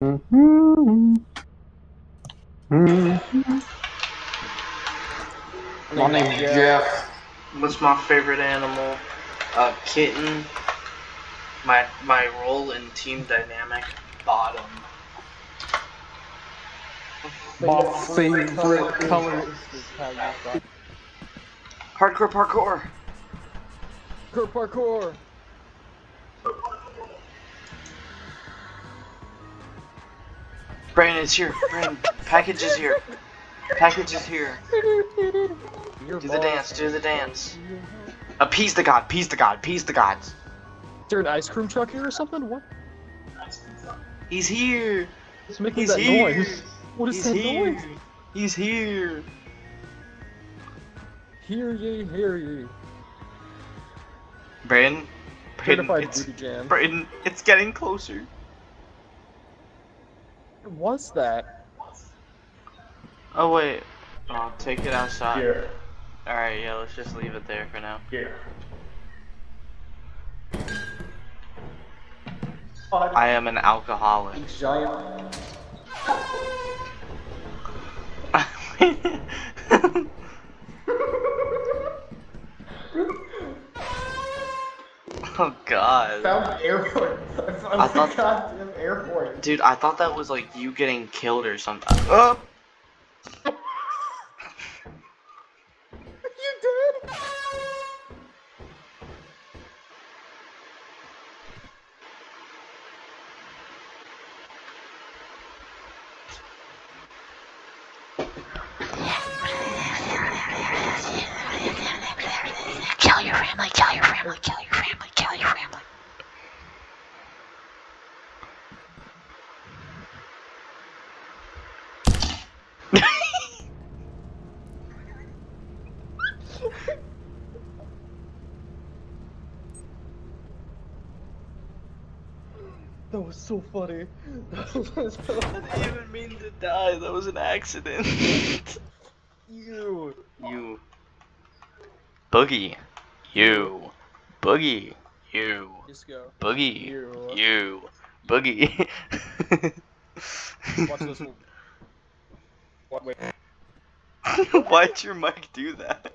My name's Jeff. What's my favorite animal? A kitten. My my role in team dynamic. Bottom. My favorite color. Hardcore parkour. Parkour, parkour. Brandon, it's here. Brandon, package is here. Package is here. Do the dance. Do the dance. Appease the god. Appease the god. Appease the gods. Is there an ice cream truck here or something? What? He's here. He's making He's that here. noise. What is He's that here. noise? He's here. Hear ye, hear ye. Brandon. Brandon, it's. Brandon, it's getting closer. Was that? Oh wait. I'll take it outside. Here, Alright, yeah, let's just leave it there for now. here. I am an alcoholic. Giant. oh god. Found airport. I found I the thought- goddamn airport. Dude, I thought that was like you getting killed or something. Oh! You did? Kill your family, kill your family, kill your family, kill your family. That was so funny. Was so I didn't even mean to die, that was an accident. you. you. Boogie. You. Boogie. You. Disco. Boogie. You. You. Boogie. Watch this one. Why'd your mic do that?